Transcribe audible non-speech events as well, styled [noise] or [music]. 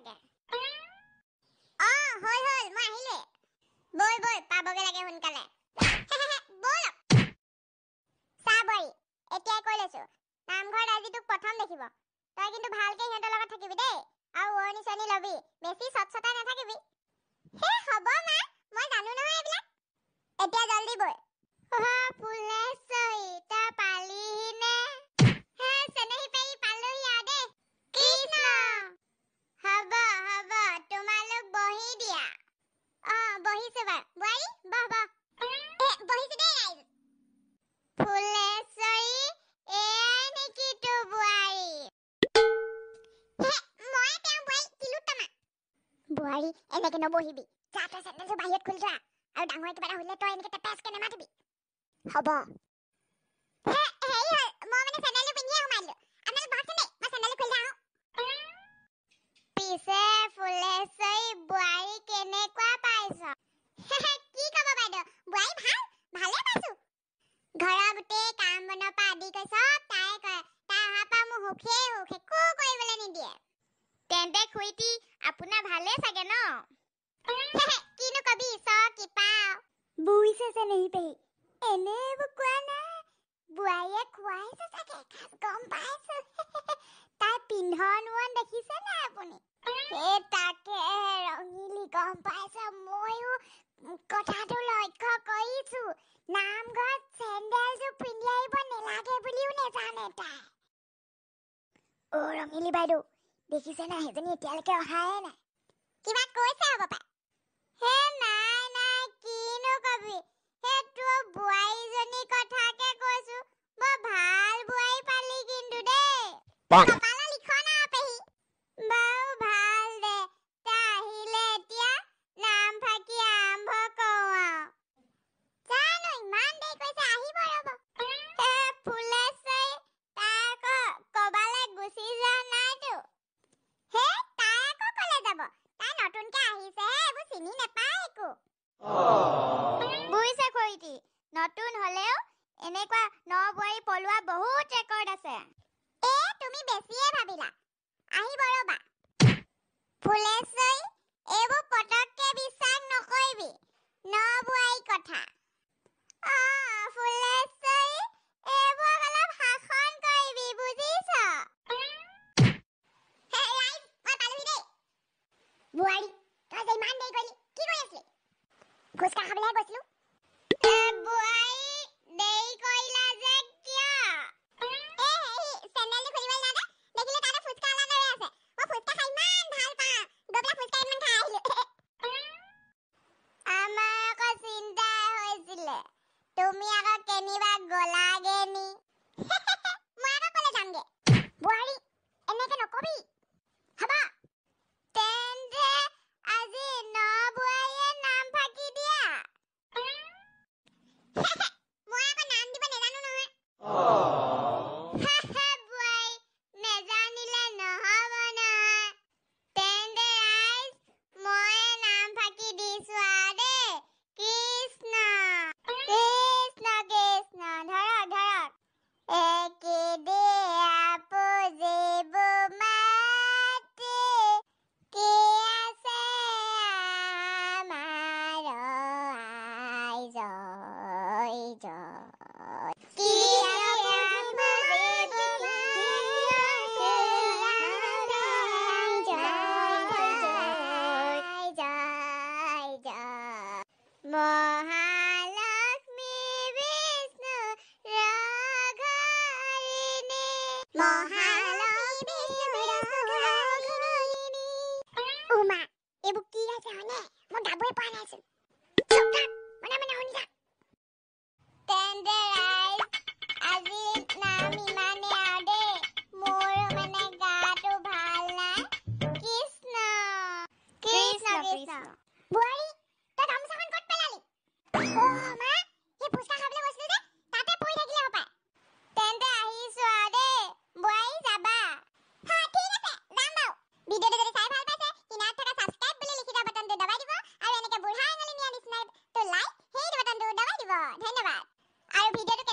চাগে অ হ'ল হ'ল মই আহিলে। বৈ বৈ পাবগে লাগে সোনকালে। [laughs] ব'ল। চা বই এতিয়াই কৈ লৈছো। নামঘৰত আজি তোক প্ৰথম দেখিব। তই কিন্তু ভালকে সিহঁতৰ লগত থাকিবি দেই। আৰু ওৱনি চনি লবি। বেছি চটচটাই নাথাকিবি। হে হ'ব মা মই জানো নহয় এইবিলাক এতিয়া জলদি বৈ ফুলেশ্বৰী তই পালিহিনে হে চেনেহী পেহী পালোহি আৰু দেই কৃষ্ণ হ'ব হ'ব তোমালোক বহি দিয়া অ বহিছো বাৰু বোৱাৰী বহ বহ এ বহিছো দেই ৰাইজ ফুলেশ্বৰী এয়াই নেকি তোৰ বোৱাৰী হে, মই তেওঁ বোৱাৰী তিলোত্তমা বোৱাৰী এনেকে নবহিবি। যা তই চেন্দেলযোৰ বাহিৰত খুলি থোৱা। আৰু ডাঙৰ কিবা এটা হ'লে তই এনেকে টেপেচকে নেমাতিবি। হ'ব। খুইটি আপোনাৰ ভালে চাগে ন? [laughs] কিনো কবি ঈশ্বৰ কৃপা বুইছে চেনেহী পেহী এনে এইবোৰ কোৱা নাই। বোৱাৰীয়ে খুৱাইছে চাগে এসাঁজ গম পাইছো। [laughs] তাই পিন্ধন ওৱন দেখিছে নাই আপুনি? সেই তাকে ৰঙিলি গম পাইছে। ময়ো কথাটো লক্ষ্য কৰিছো। নামঘৰত চেণ্ডেলযোৰ পিন্ধি আহিব নেলাগে বুলিও নেজানে তাই। অ ৰঙিলি বাইদেউ দেখিছে নাই সেইজনী এতিয়ালৈকে অহাই নাই কিবা কৈছে হ'ব পাই হে নাই নাই কিনো কবি সেই তোৰ বোৱাৰীজনী কথাকে কৈছো বৰ ভাল বোৱাৰী পালি কিন্তু দেই কপালত লিখন আৰু পেহী বাৰু ভাল দে তাই আহিলে এতিয়া নাম ফাকি আৰম্ভ কৰোঁ আৰু জানো ইমান দেৰি কৈছে আহিব ৰ'ব এ ফুলেশ্বৰী তাই আকৌ ক'বালে গুচি যোৱা নাইতো হে তাই আকৌ ক'লে যাব তাই নতুনকে আহিছেহে এইবোৰ চিনি নেপায় একো বুজিছে খুৰীটি নতুন হ'লেও এনেকুৱা ন বোৱাৰী পলোৱা বহুত ৰেকৰ্ড আছে। এ তুমি বেছিয়ে ভাবিলা। আহিব ৰ'বা। ফুলেশ্বৰী এইবোৰ পটককে বিশ্বাস নকৰিবি। ন বোৱাৰী কথা। বোৱাৰী তই যে ইমান দেৰি কৰিলি কি কৰি আছিলি? ফুচকা খাবলৈহে গৈছিলো। তুমি আকৌ কেনিবা গলাগে নি? [laughs] মই আকৌ কলে যামগে। বোৱাৰী এনেকে নকবি। মহালক্ষ্মী বিষ্ণু ৰঘাৰিণী উমা এইবোৰ কি আছে হয়নে মই গাবই পৰা নাইচোন চুপ থাক মনে মনে শুনি থাক তেন্তে ৰাইজ আজি নাম ইমানে আৰু দেই মোৰো মানে গাটো ভাল নাই কৃষ্ণ কৃষ্ণ কৃষ্ণ বোৱাৰী বাটনটো দবাই দিব ধন্যবাদ আৰু ভিডিঅ'টো